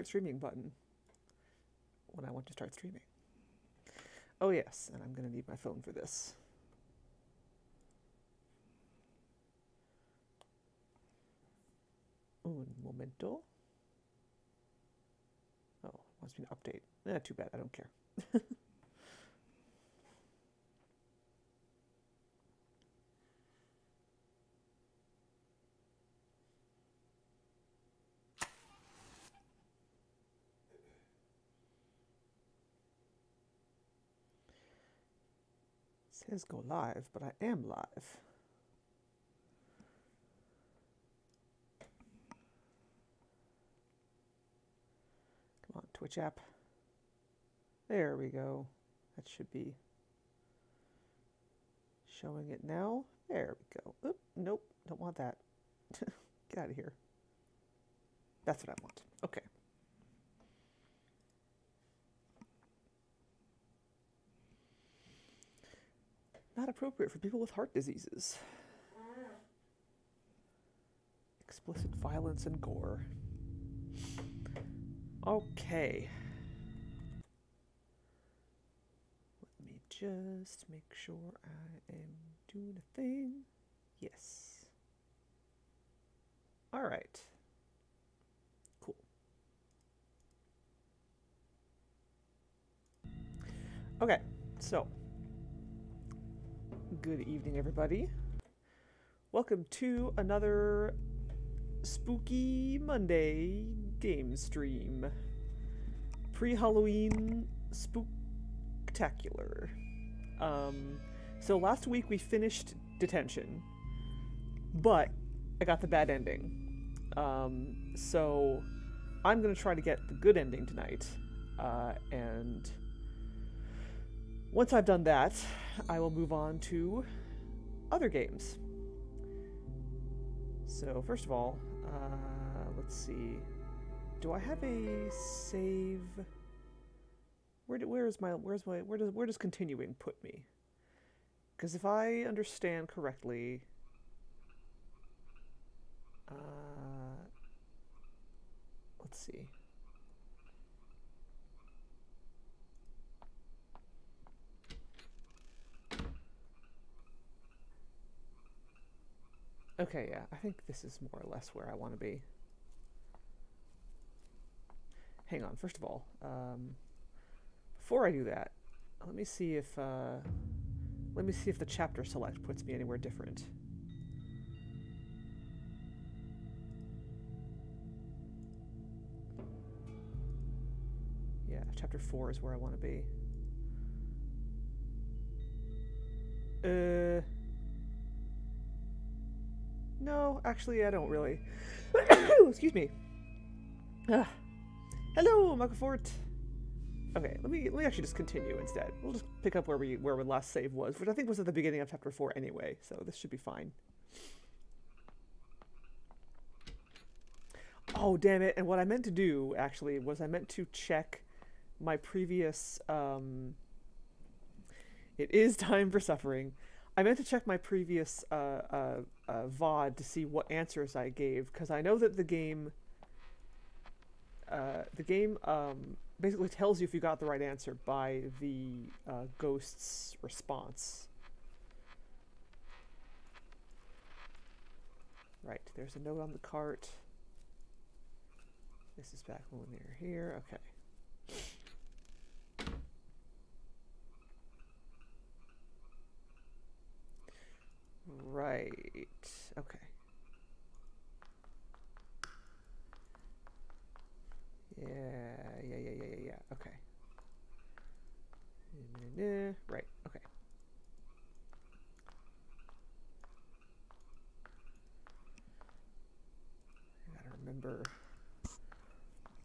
streaming button when I want to start streaming. Oh yes, and I'm going to need my phone for this. Un momento. Oh, wants me to update. Eh, too bad. I don't care. says go live, but I am live. Come on, Twitch app. There we go. That should be showing it now. There we go. Oop, nope, don't want that. Get out of here. That's what I want. Okay. Not appropriate for people with heart diseases. Explicit violence and gore. Okay. Let me just make sure I am doing a thing. Yes. All right. Cool. Okay, so good evening, everybody. Welcome to another spooky Monday game stream. Pre Halloween spooktacular. Um, so last week we finished detention, but I got the bad ending. Um, so I'm going to try to get the good ending tonight. Uh, and once I've done that, I will move on to other games. So, first of all, uh, let's see. Do I have a save? Where do, where is my where's my where does where does continuing put me? Because if I understand correctly, uh, let's see. Okay, yeah, I think this is more or less where I want to be. Hang on, first of all, um, before I do that, let me see if uh, let me see if the chapter select puts me anywhere different. Yeah, chapter four is where I want to be. Uh. No, actually, I don't really. Excuse me. Ah. Hello, Michael Fort. Okay, let me let me actually just continue instead. We'll just pick up where we where our last save was, which I think was at the beginning of chapter four anyway. So this should be fine. Oh damn it! And what I meant to do actually was I meant to check my previous. Um, it is time for suffering. I meant to check my previous uh, uh, uh, VOD to see what answers I gave because I know that the game, uh, the game um, basically tells you if you got the right answer by the uh, ghost's response. Right, there's a note on the cart. This is back when we were here. Okay. Right. Okay. Yeah, yeah, yeah, yeah, yeah. Okay. Right. Okay. I gotta remember.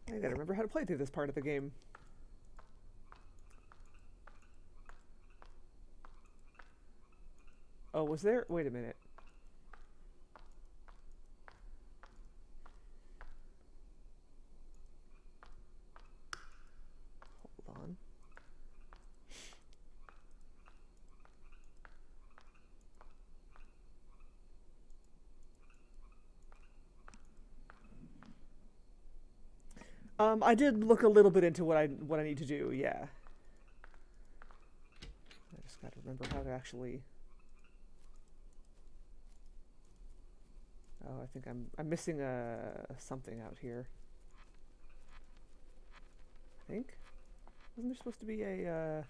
I gotta remember how to play through this part of the game. Oh, was there? Wait a minute. Hold on. Um, I did look a little bit into what I what I need to do. Yeah. I just got to remember how to actually. Oh, I think I'm I'm missing a something out here. I think. Wasn't there supposed to be a? Uh...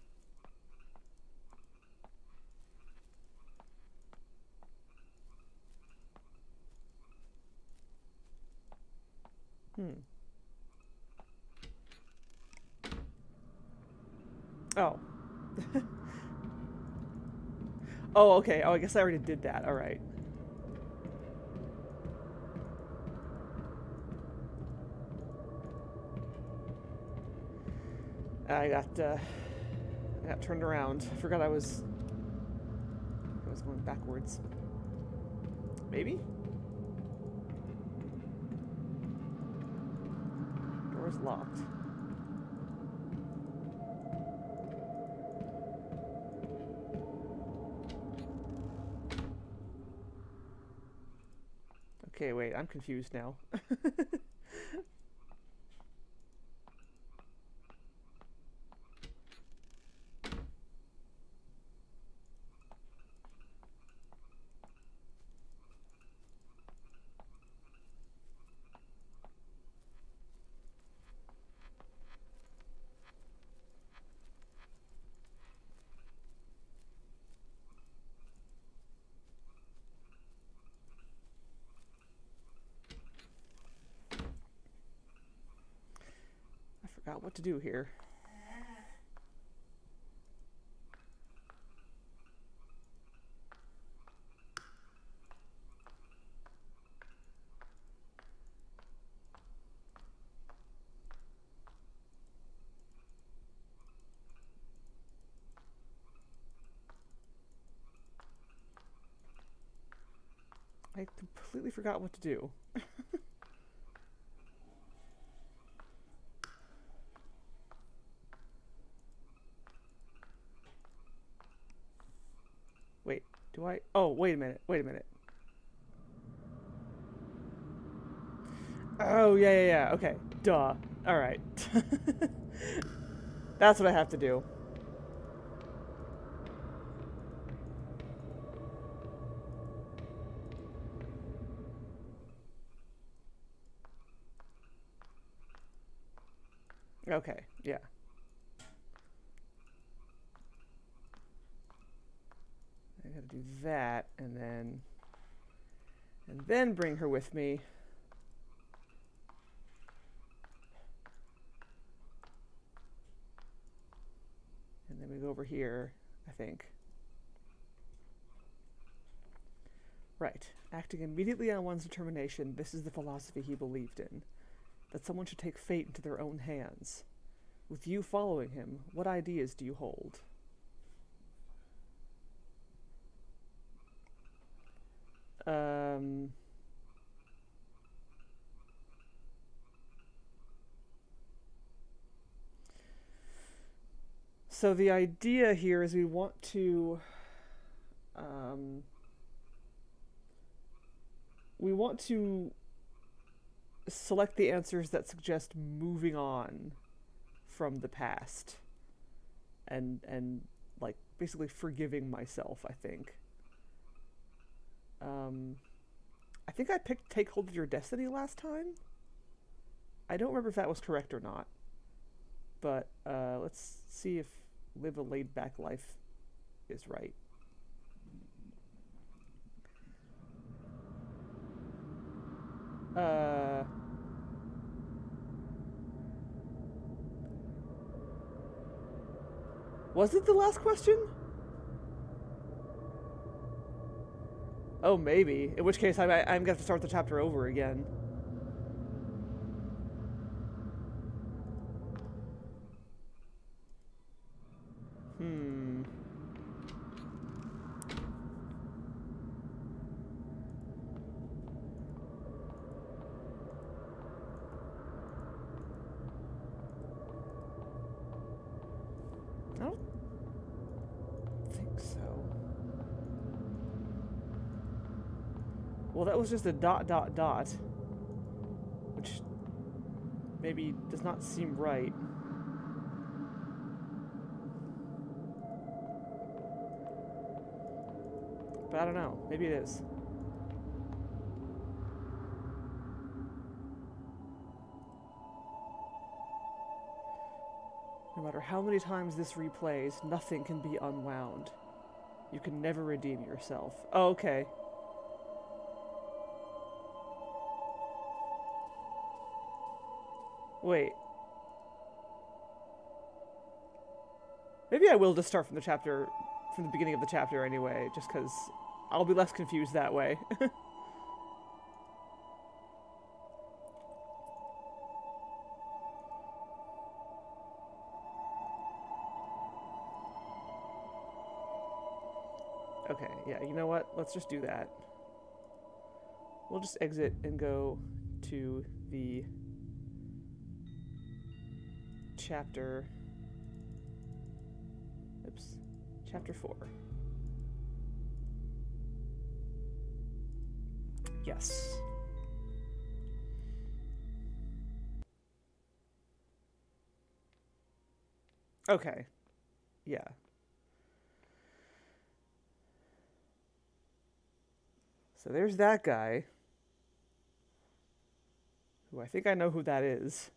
Hmm. Oh. oh, okay. Oh, I guess I already did that. All right. I got uh, I got turned around. I Forgot I was I was going backwards. Maybe? Door's locked. Okay, wait, I'm confused now. forgot what to do here. I completely forgot what to do. Do Oh, wait a minute. Wait a minute. Oh, yeah, yeah, yeah. Okay. Duh. All right. That's what I have to do. Okay, yeah. Do that and then and then bring her with me. And then we go over here, I think. Right. Acting immediately on one's determination, this is the philosophy he believed in. That someone should take fate into their own hands. With you following him, what ideas do you hold? Um, so the idea here is we want to um, we want to select the answers that suggest moving on from the past and and like basically forgiving myself i think um, I think I picked Take Hold of Your Destiny last time. I don't remember if that was correct or not. But uh, let's see if Live a Laid Back Life is right. Uh, was it the last question? Oh, maybe. In which case, I, I'm going to have to start the chapter over again. Hmm. Well, that was just a dot, dot, dot. Which maybe does not seem right. But I don't know. Maybe it is. No matter how many times this replays, nothing can be unwound. You can never redeem yourself. Oh, okay. Wait. Maybe I will just start from the chapter, from the beginning of the chapter anyway, just because I'll be less confused that way. okay, yeah, you know what? Let's just do that. We'll just exit and go to the chapter. Oops. Chapter 4. Yes. Okay. Yeah. So there's that guy. Who I think I know who that is.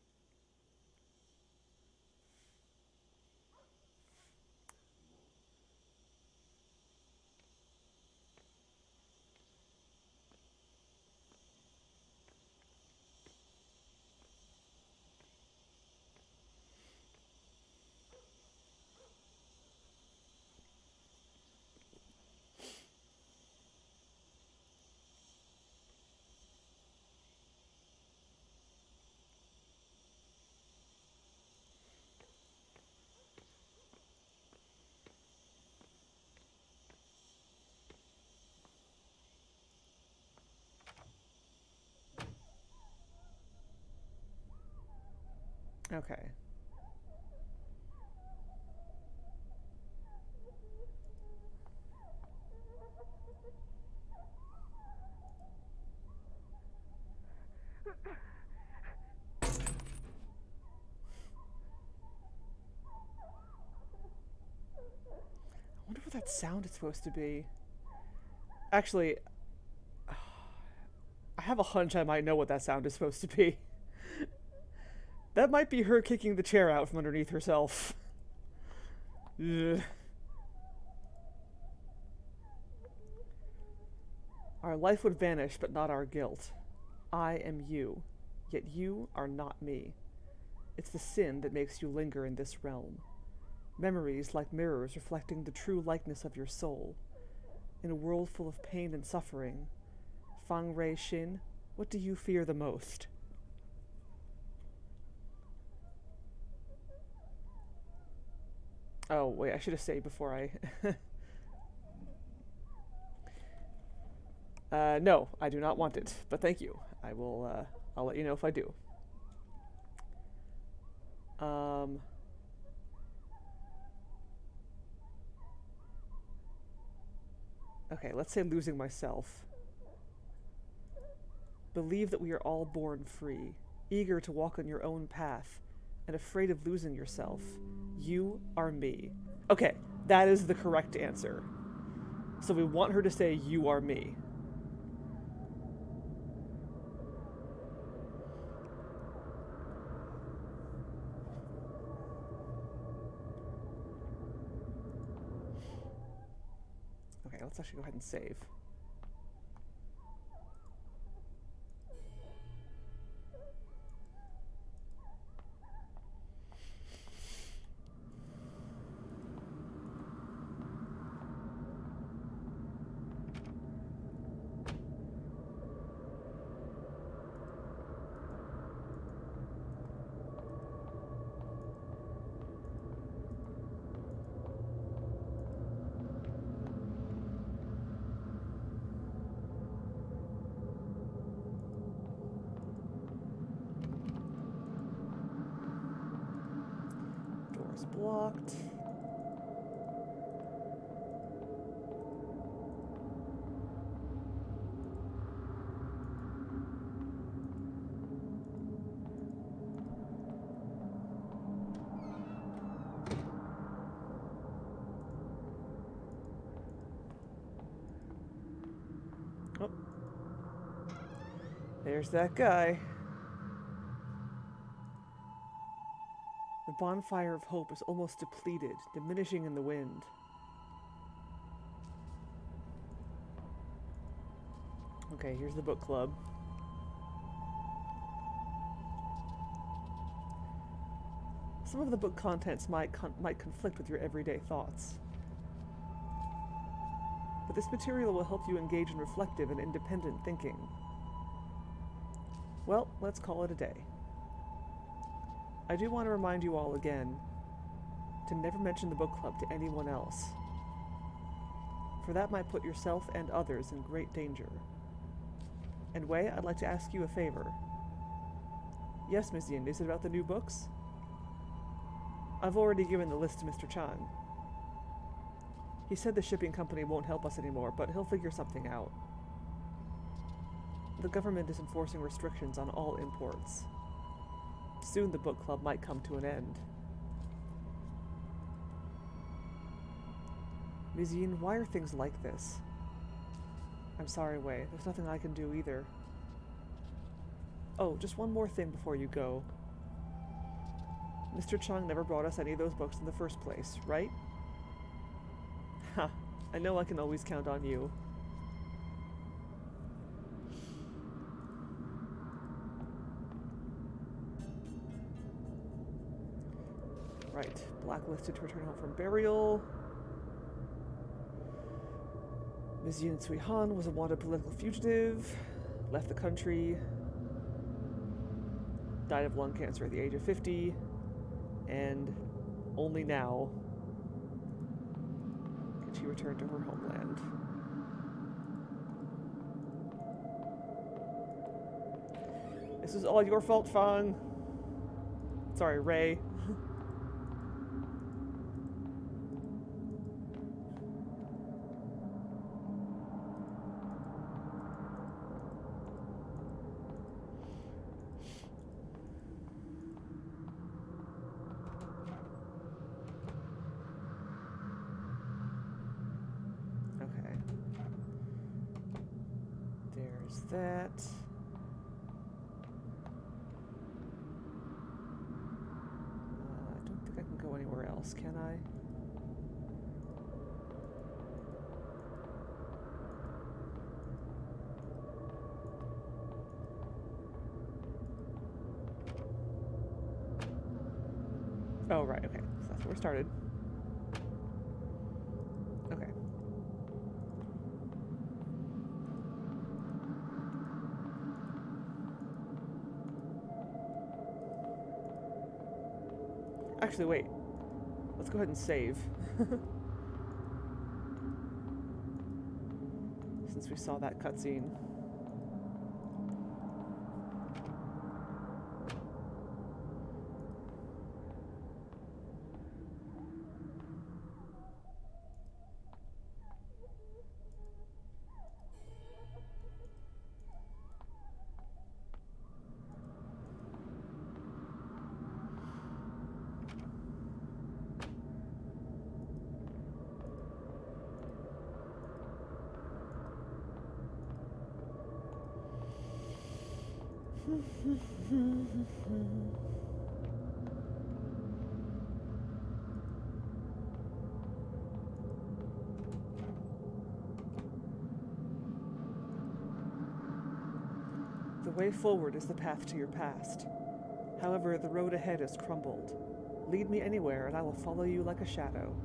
Okay. I wonder what that sound is supposed to be. Actually, I have a hunch I might know what that sound is supposed to be. That might be her kicking the chair out from underneath herself. Our life would vanish, but not our guilt. I am you, yet you are not me. It's the sin that makes you linger in this realm. Memories like mirrors reflecting the true likeness of your soul. In a world full of pain and suffering, Fang Ray Shin, what do you fear the most? Oh, wait, I should have saved before I... uh, no, I do not want it, but thank you. I will, uh, I'll let you know if I do. Um... Okay, let's say losing myself. Believe that we are all born free, eager to walk on your own path, and afraid of losing yourself. You are me. Okay, that is the correct answer. So we want her to say, You are me. Okay, let's actually go ahead and save. Doors blocked. There's that guy. The bonfire of hope is almost depleted, diminishing in the wind. Okay, here's the book club. Some of the book contents might con might conflict with your everyday thoughts. But this material will help you engage in reflective and independent thinking. Well, let's call it a day. I do want to remind you all again to never mention the book club to anyone else, for that might put yourself and others in great danger. And Wei, I'd like to ask you a favor. Yes, Miss Yin, is it about the new books? I've already given the list to Mr. Chang. He said the shipping company won't help us anymore, but he'll figure something out. The government is enforcing restrictions on all imports. Soon the book club might come to an end. Ms. Yin, why are things like this? I'm sorry, Wei. There's nothing I can do either. Oh, just one more thing before you go. Mr. Chang never brought us any of those books in the first place, right? Ha, I know I can always count on you. Right, blacklisted to return home from burial. Ms. Yun Sui Han was a wanted political fugitive, left the country, died of lung cancer at the age of 50, and only now can she return to her homeland. This is all your fault, Fang. Sorry, Ray. Okay. There's that. Uh, I don't think I can go anywhere else, can I? Oh, right, okay. So that's where we started. Okay. Actually, wait. Let's go ahead and save. Since we saw that cutscene. The way forward is the path to your past. However, the road ahead is crumbled. Lead me anywhere, and I will follow you like a shadow.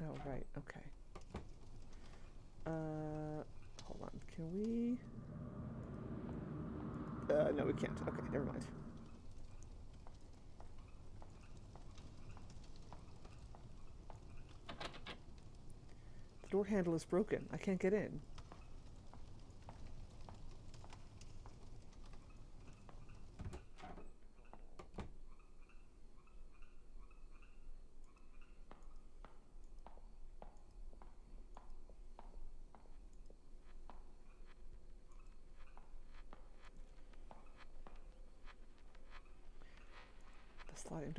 Oh, right, okay. Uh, hold on, can we? Uh, no, we can't. Okay, never mind. The door handle is broken. I can't get in.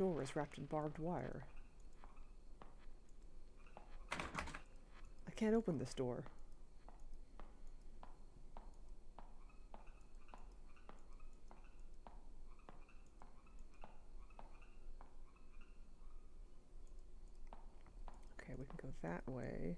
Door is wrapped in barbed wire. I can't open this door. Okay, we can go that way.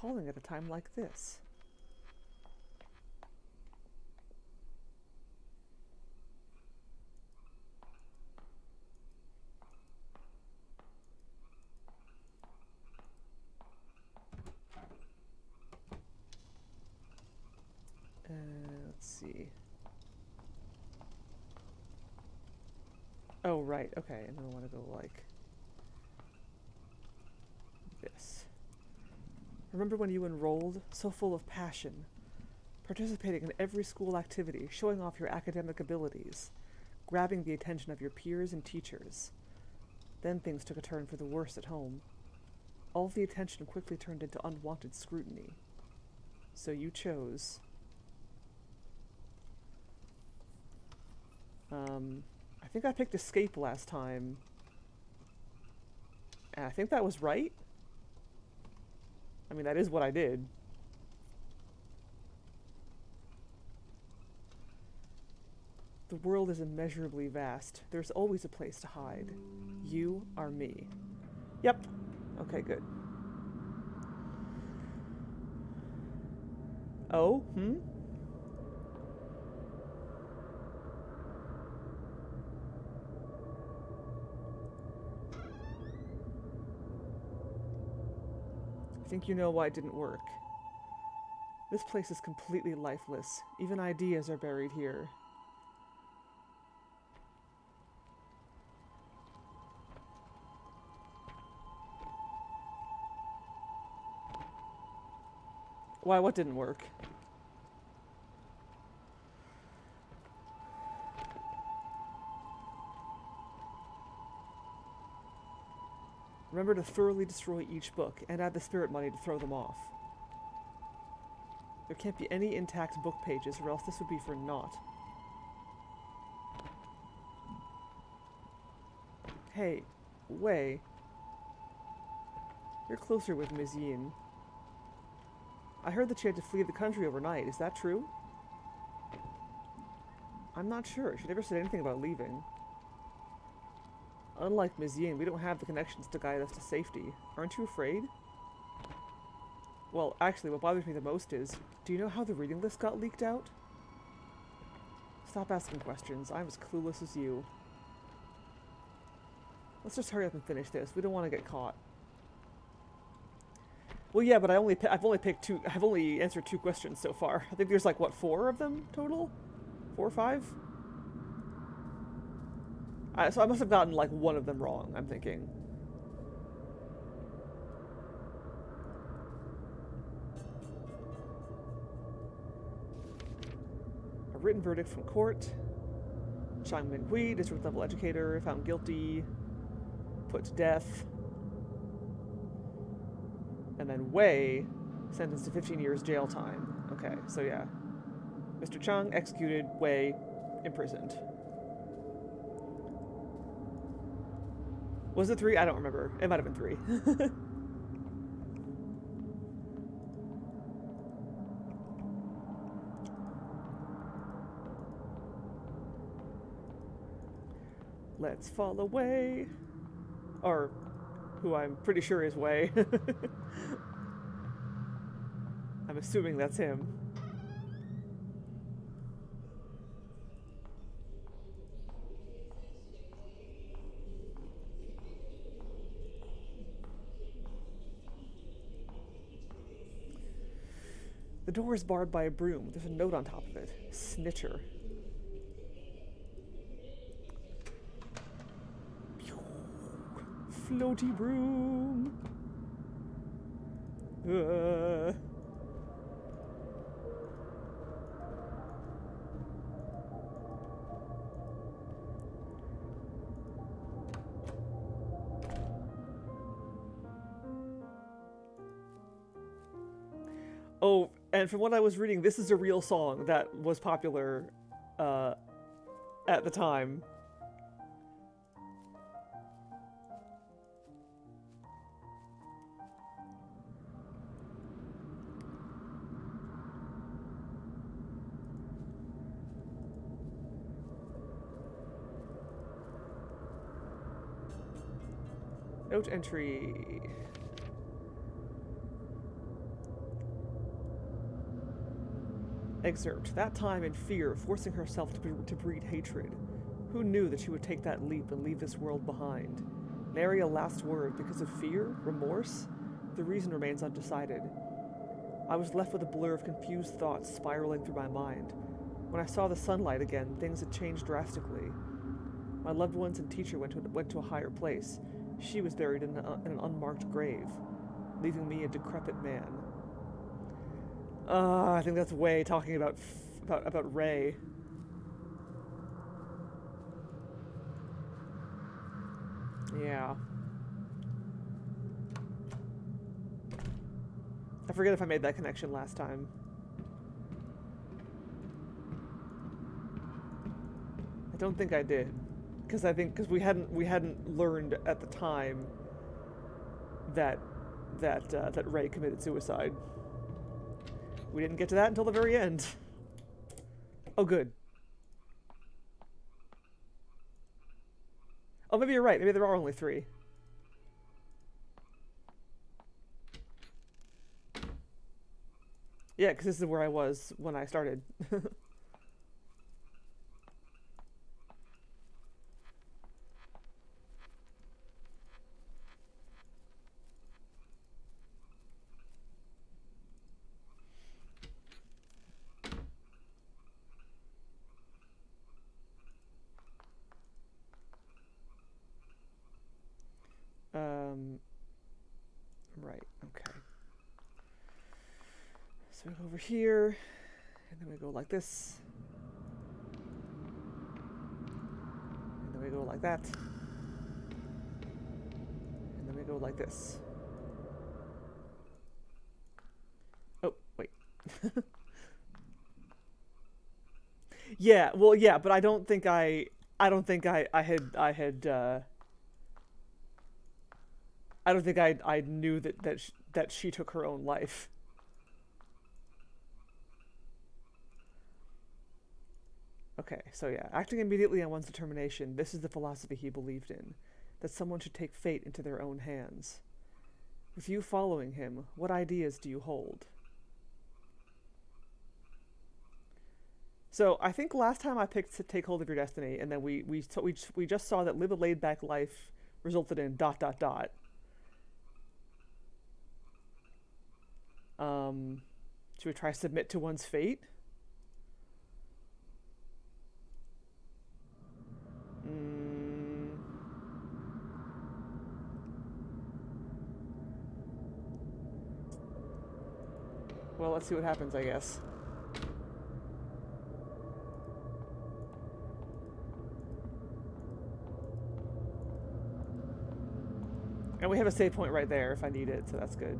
Calling at a time like this? Uh, let's see. Oh, right. Okay, and I want to go like this. Remember when you enrolled, so full of passion, participating in every school activity, showing off your academic abilities, grabbing the attention of your peers and teachers. Then things took a turn for the worse at home. All the attention quickly turned into unwanted scrutiny. So you chose. Um, I think I picked escape last time. And I think that was right. I mean, that is what I did. The world is immeasurably vast. There's always a place to hide. You are me. Yep. Okay, good. Oh, hmm? Think you know why it didn't work. This place is completely lifeless. Even ideas are buried here. Why, what didn't work? Remember to thoroughly destroy each book and add the spirit money to throw them off. There can't be any intact book pages or else this would be for naught. Hey, Wei. You're closer with Ms. Yin. I heard that she had to flee the country overnight. Is that true? I'm not sure. She never said anything about leaving. Unlike Ms. Yin, we don't have the connections to guide us to safety. Aren't you afraid? Well, actually, what bothers me the most is, do you know how the reading list got leaked out? Stop asking questions. I'm as clueless as you. Let's just hurry up and finish this. We don't want to get caught. Well, yeah, but I only I've only picked two. I've only answered two questions so far. I think there's like what four of them total, four or five. So I must have gotten like one of them wrong. I'm thinking. A written verdict from court. Chang Min district level educator, found guilty, put to death. And then Wei, sentenced to 15 years jail time. Okay, so yeah. Mr. Chung executed, Wei imprisoned. Was it three? I don't remember. It might have been three. Let's fall away. Or who I'm pretty sure is Wei. I'm assuming that's him. The door is barred by a broom. There's a note on top of it. Snitcher. Floaty broom. Uh. And from what I was reading, this is a real song that was popular uh, at the time. Note entry. Excerpt. That time in fear, forcing herself to, to breed hatred. Who knew that she would take that leap and leave this world behind? Nary a last word because of fear? Remorse? The reason remains undecided. I was left with a blur of confused thoughts spiraling through my mind. When I saw the sunlight again, things had changed drastically. My loved ones and teacher went to, went to a higher place. She was buried in, a, in an unmarked grave, leaving me a decrepit man. Uh, I think that's Wei talking about about about Ray. Yeah. I forget if I made that connection last time. I don't think I did, because I think because we hadn't we hadn't learned at the time that that uh, that Ray committed suicide. We didn't get to that until the very end. Oh, good. Oh, maybe you're right. Maybe there are only three. Yeah, because this is where I was when I started. Um, right, okay. So we go over here, and then we go like this. And then we go like that. And then we go like this. Oh, wait. yeah, well, yeah, but I don't think I, I don't think I, I had, I had, uh, I don't think I I knew that that sh that she took her own life. Okay, so yeah, acting immediately on one's determination. This is the philosophy he believed in, that someone should take fate into their own hands. With you following him, what ideas do you hold? So I think last time I picked to take hold of your destiny, and then we we we we just saw that live a laid back life resulted in dot dot dot. Um, should we try submit to one's fate? Well, let's see what happens, I guess. And we have a save point right there if I need it, so that's good.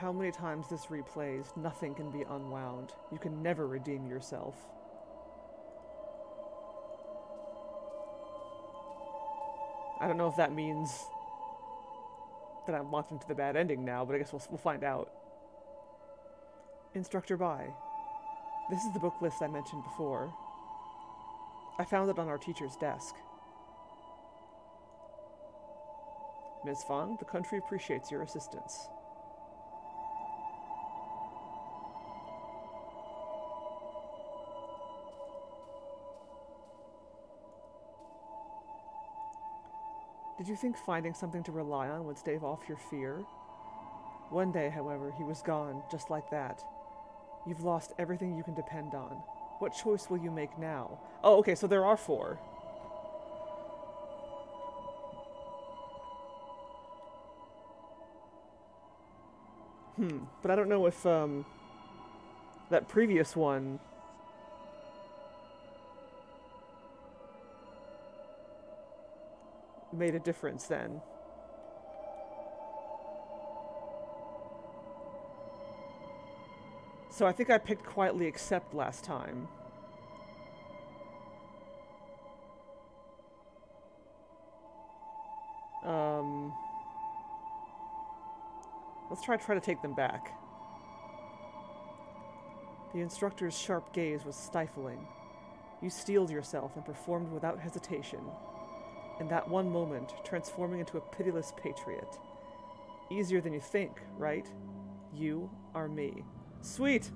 How many times this replays, nothing can be unwound. You can never redeem yourself. I don't know if that means that I'm launching to the bad ending now, but I guess we'll, we'll find out. Instructor by. This is the book list I mentioned before. I found it on our teacher's desk. Ms. Fong, the country appreciates your assistance. Did you think finding something to rely on would stave off your fear? One day, however, he was gone, just like that. You've lost everything you can depend on. What choice will you make now? Oh, okay, so there are four. Hmm, but I don't know if, um, that previous one made a difference then. So I think I picked quietly accept last time. Um, let's try try to take them back. The instructor's sharp gaze was stifling. You steeled yourself and performed without hesitation. In that one moment, transforming into a pitiless patriot. Easier than you think, right? You are me. Sweet!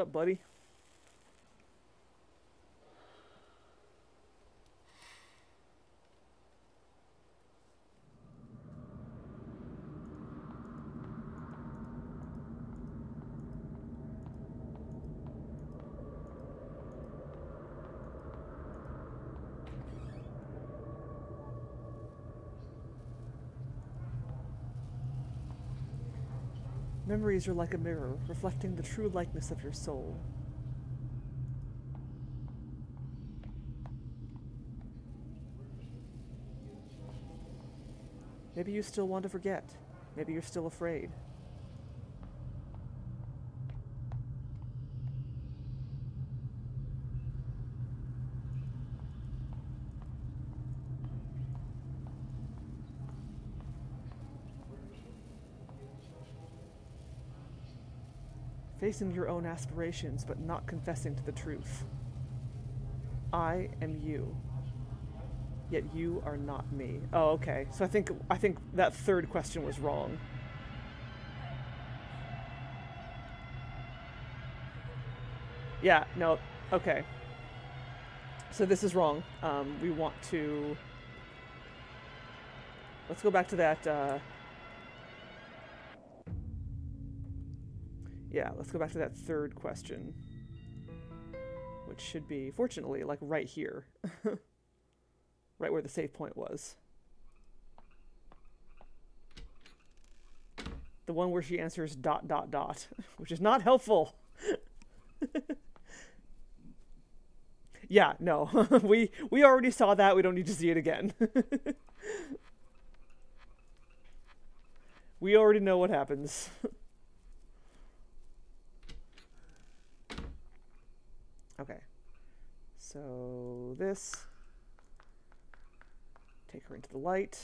What's up, buddy? Memories are like a mirror, reflecting the true likeness of your soul. Maybe you still want to forget. Maybe you're still afraid. Facing your own aspirations, but not confessing to the truth. I am you. Yet you are not me. Oh, okay. So I think I think that third question was wrong. Yeah, no, okay. So this is wrong. Um, we want to... Let's go back to that, uh, Yeah, let's go back to that third question. Which should be, fortunately, like right here. right where the save point was. The one where she answers dot dot dot, which is not helpful. yeah, no. we we already saw that. We don't need to see it again. we already know what happens. Okay. So this. Take her into the light.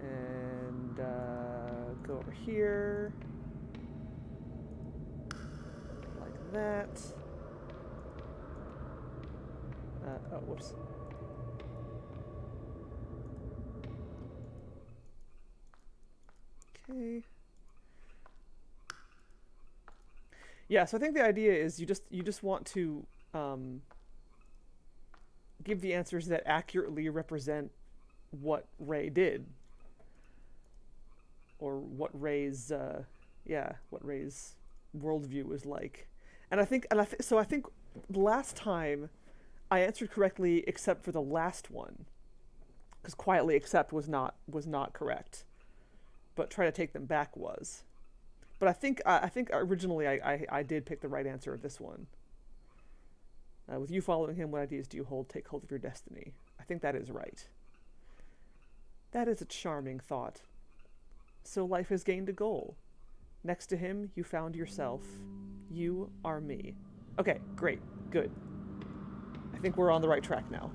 And uh, go over here. Like that. Uh, oh, whoops. Okay. Yeah, so I think the idea is you just you just want to um, give the answers that accurately represent what Ray did, or what Ray's uh, yeah what Ray's worldview was like, and I think and I th- so I think last time I answered correctly except for the last one, because quietly accept was not was not correct, but try to take them back was. But I think uh, I think originally I, I, I did pick the right answer of this one. Uh, with you following him, what ideas do you hold? Take hold of your destiny. I think that is right. That is a charming thought. So life has gained a goal. Next to him, you found yourself. You are me. Okay, great, good. I think we're on the right track now.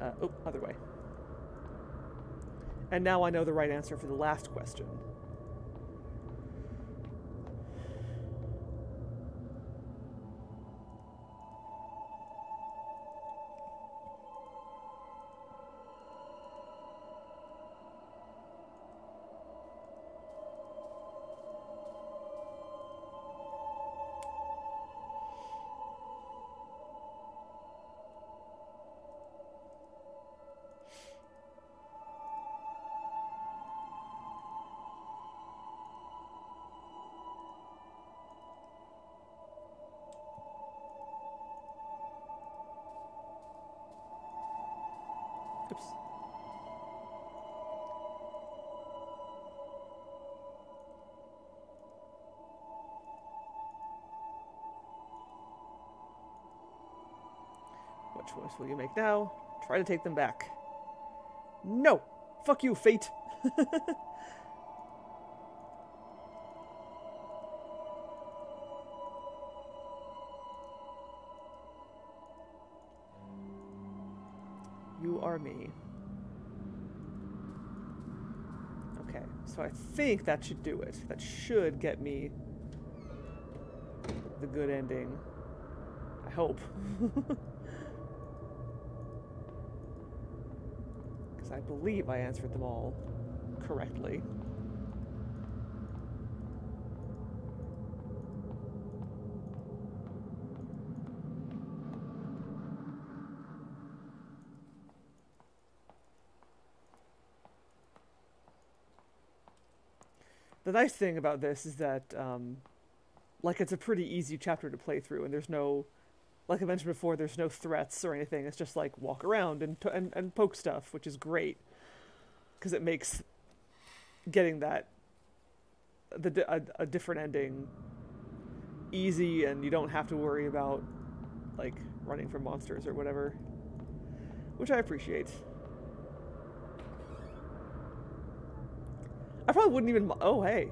Uh, oh, other way. And now I know the right answer for the last question. Oops. What choice will you make now? Try to take them back. No! Fuck you, fate! think that should do it. That should get me the good ending. I hope. Because I believe I answered them all correctly. The nice thing about this is that, um, like, it's a pretty easy chapter to play through, and there's no, like I mentioned before, there's no threats or anything. It's just like walk around and and, and poke stuff, which is great, because it makes getting that the a, a different ending easy, and you don't have to worry about like running from monsters or whatever, which I appreciate. I probably wouldn't even. Oh, hey.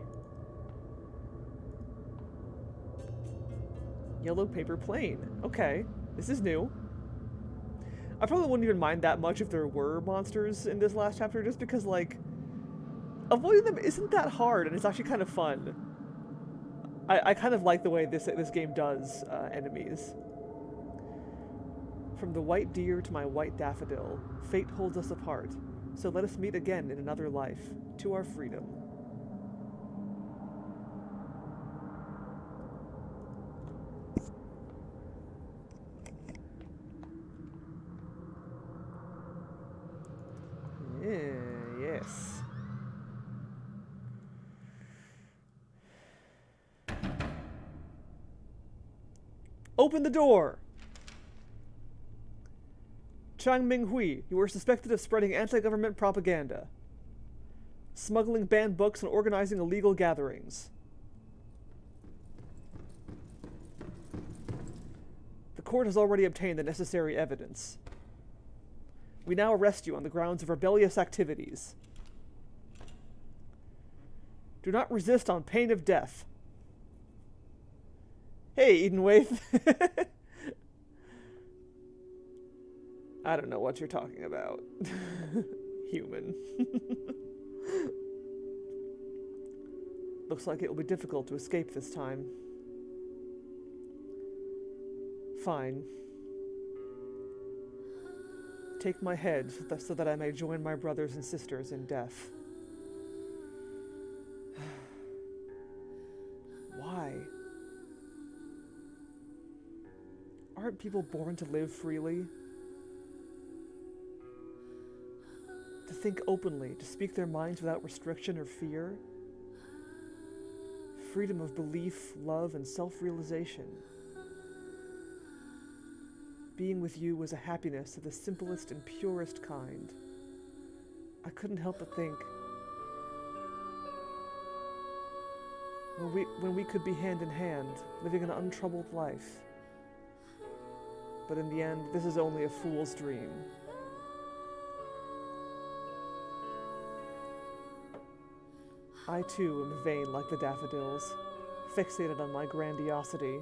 Yellow paper plane. Okay, this is new. I probably wouldn't even mind that much if there were monsters in this last chapter, just because, like, avoiding them isn't that hard, and it's actually kind of fun. I, I kind of like the way this this game does uh, enemies. From the white deer to my white daffodil, fate holds us apart. So let us meet again in another life, to our freedom. Yes. Open the door! Chang Minghui, you are suspected of spreading anti-government propaganda, smuggling banned books, and organizing illegal gatherings. The court has already obtained the necessary evidence. We now arrest you on the grounds of rebellious activities. Do not resist on pain of death. Hey, Edenwaith. I don't know what you're talking about. Human. Looks like it will be difficult to escape this time. Fine. Take my head so that I may join my brothers and sisters in death. Why? Aren't people born to live freely? Think openly, to speak their minds without restriction or fear? Freedom of belief, love, and self realization. Being with you was a happiness of the simplest and purest kind. I couldn't help but think when we, when we could be hand in hand, living an untroubled life. But in the end, this is only a fool's dream. I too am vain like the daffodils, fixated on my grandiosity.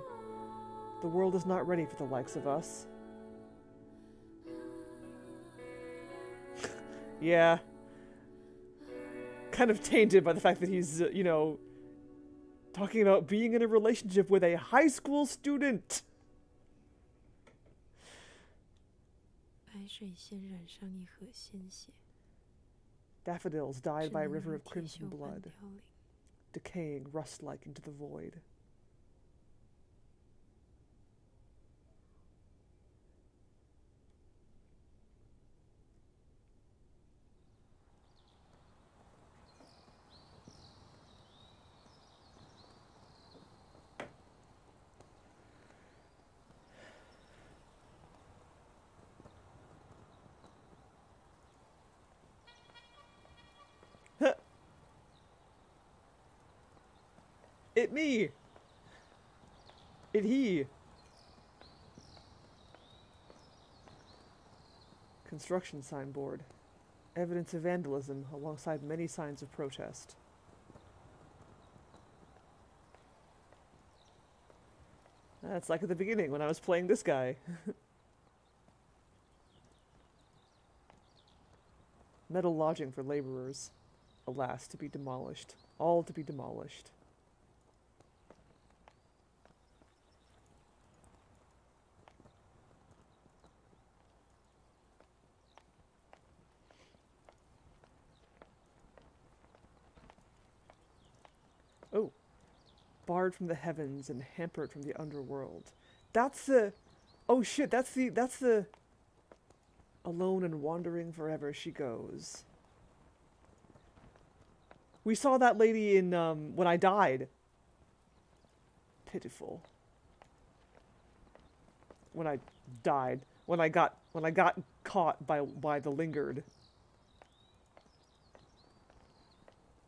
The world is not ready for the likes of us. yeah. Kind of tainted by the fact that he's, uh, you know, talking about being in a relationship with a high school student. Daffodils died by a river of crimson blood, decaying rust like into the void. It me. It he. construction signboard. Evidence of vandalism alongside many signs of protest. That's like at the beginning when I was playing this guy. Metal lodging for laborers. Alas, to be demolished. All to be demolished. Oh. Barred from the heavens and hampered from the underworld. That's the... Oh shit, that's the... That's the... Alone and wandering forever she goes. We saw that lady in, um, When I Died. Pitiful. When I died. When I got... When I got caught by, by the lingered.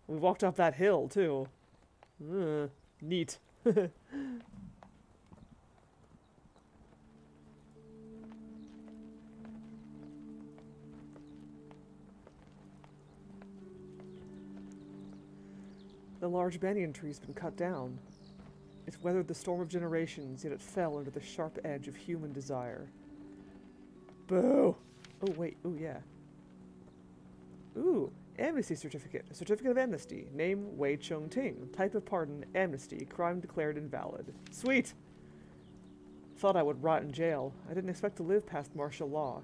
We walked up that hill, too. Uh, neat. the large banyan tree's been cut down. It's weathered the storm of generations, yet it fell under the sharp edge of human desire. Boo! Oh, wait. Oh, yeah. Ooh, Amnesty certificate. A certificate of amnesty. Name Wei Chung Ting. Type of pardon amnesty. Crime declared invalid. Sweet! Thought I would rot in jail. I didn't expect to live past martial law.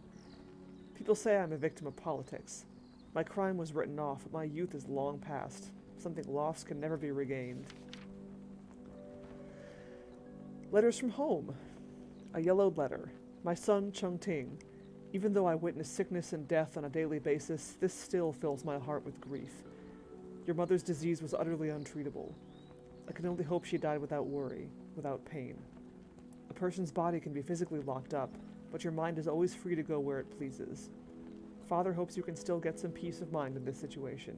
People say I'm a victim of politics. My crime was written off, but my youth is long past. Something lost can never be regained. Letters from home. A yellowed letter. My son, Chung Ting. Even though I witness sickness and death on a daily basis, this still fills my heart with grief. Your mother's disease was utterly untreatable. I can only hope she died without worry, without pain. A person's body can be physically locked up, but your mind is always free to go where it pleases. Father hopes you can still get some peace of mind in this situation.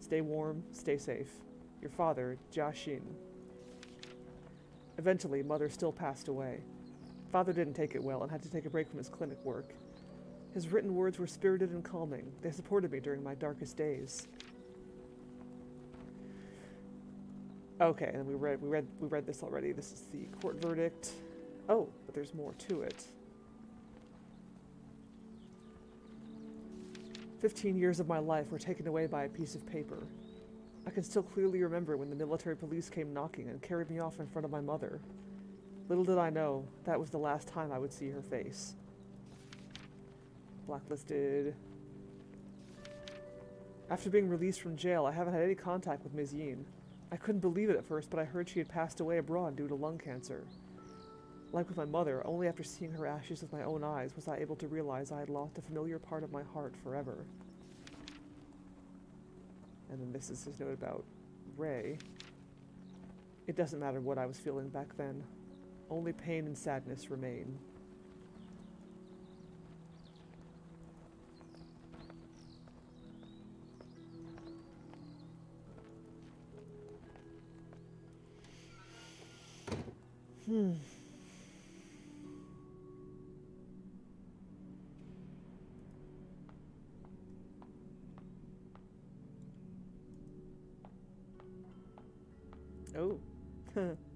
Stay warm, stay safe. Your father, Jia Xin. Eventually, Mother still passed away. Father didn't take it well and had to take a break from his clinic work. His written words were spirited and calming. They supported me during my darkest days. Okay, and we read we read we read this already. This is the court verdict. Oh, but there's more to it. Fifteen years of my life were taken away by a piece of paper. I can still clearly remember when the military police came knocking and carried me off in front of my mother. Little did I know, that was the last time I would see her face. Blacklisted. After being released from jail, I haven't had any contact with Ms. Yin. I couldn't believe it at first, but I heard she had passed away abroad due to lung cancer. Like with my mother, only after seeing her ashes with my own eyes was I able to realize I had lost a familiar part of my heart forever. And then this is his note about Ray. It doesn't matter what I was feeling back then. Only pain and sadness remain. Hmm. Oh.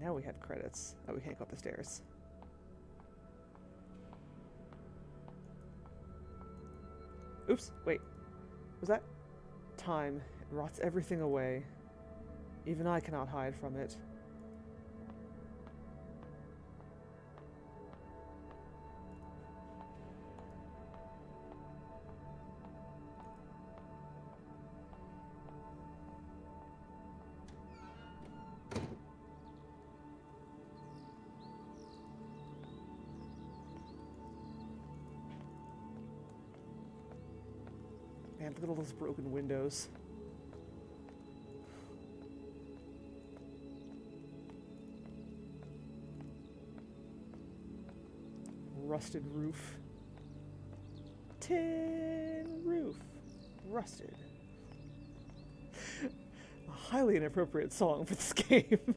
now we have credits. Oh, we can't go up the stairs. Oops, wait. Was that? Time. Rots everything away. Even I cannot hide from it. Man, look at all those broken windows. Rusted roof. Tin roof. Rusted. A highly inappropriate song for this game.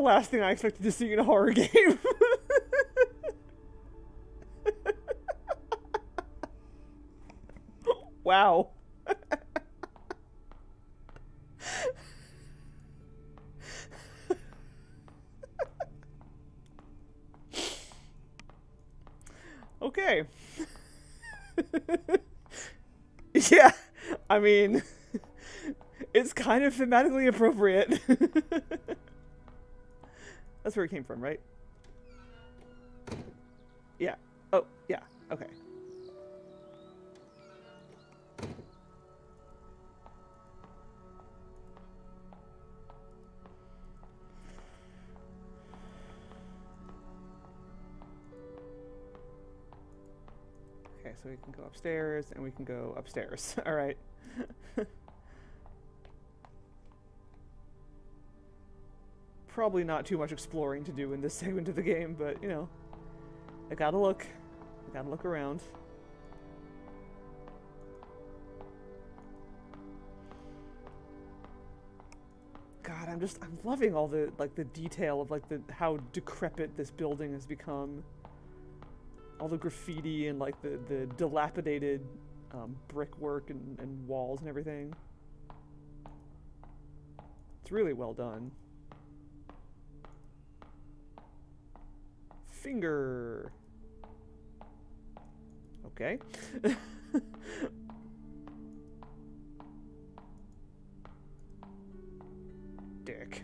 The last thing I expected to see in a horror game. wow. okay. yeah, I mean, it's kind of thematically appropriate. That's where it came from, right? Yeah. Oh, yeah. Okay. Okay, so we can go upstairs and we can go upstairs. All right. Probably not too much exploring to do in this segment of the game, but you know, I gotta look. I gotta look around. God, I'm just I'm loving all the like the detail of like the how decrepit this building has become all the graffiti and like the, the dilapidated um, brickwork and, and walls and everything. It's really well done. Finger. Okay. Dick.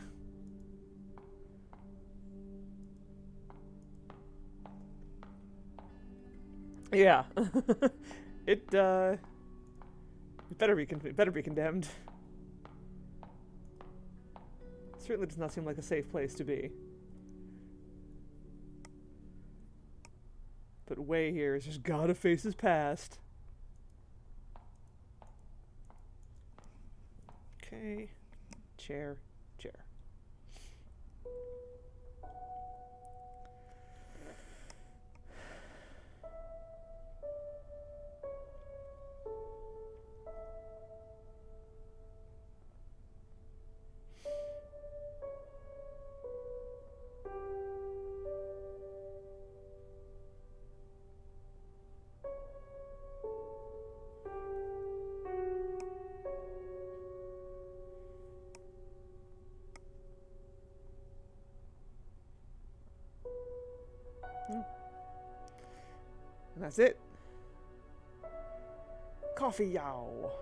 Yeah. it uh it better be it better be condemned. Certainly does not seem like a safe place to be. But Wei here has just gotta face his past. Okay. Chair. That's it. Coffee yow.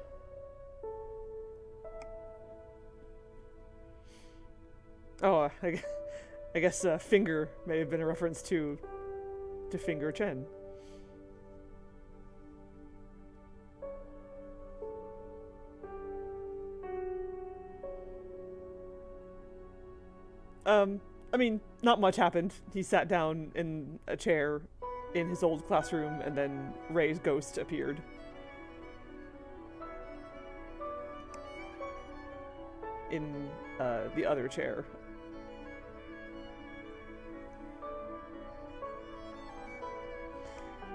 Oh, I, I guess uh, finger may have been a reference to to finger Chen. Um, I mean, not much happened. He sat down in a chair in his old classroom, and then Ray's ghost appeared. In uh, the other chair.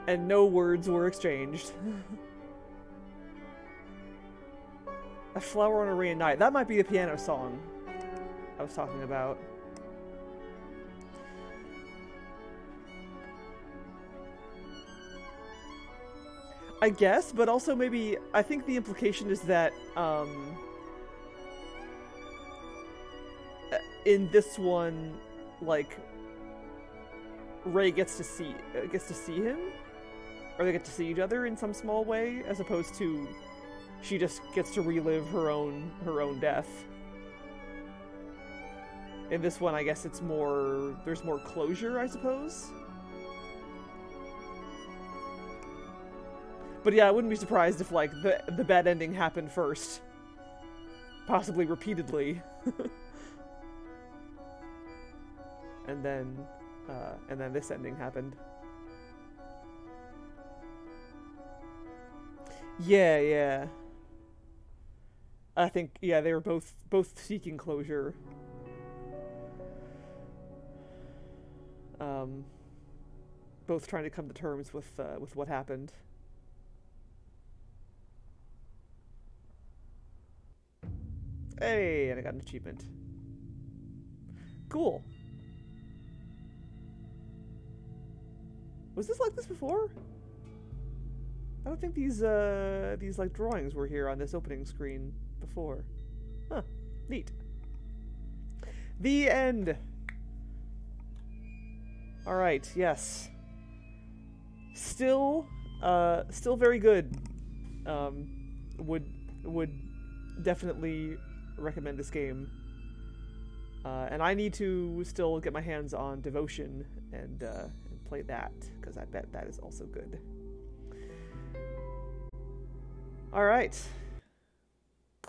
And no words were exchanged. a flower on a rainy night. That might be the piano song I was talking about. I guess, but also maybe I think the implication is that um uh, in this one like Ray gets to see uh, gets to see him or they get to see each other in some small way as opposed to she just gets to relive her own her own death. In this one I guess it's more there's more closure, I suppose. But yeah, I wouldn't be surprised if like the the bad ending happened first. Possibly repeatedly. and then uh, and then this ending happened. Yeah, yeah. I think yeah, they were both both seeking closure. Um, both trying to come to terms with uh, with what happened. Hey, and I got an achievement. Cool. Was this like this before? I don't think these uh these like drawings were here on this opening screen before. Huh. Neat. The end. All right. Yes. Still, uh, still very good. Um, would would definitely recommend this game. Uh, and I need to still get my hands on Devotion and, uh, and play that because I bet that is also good. All right.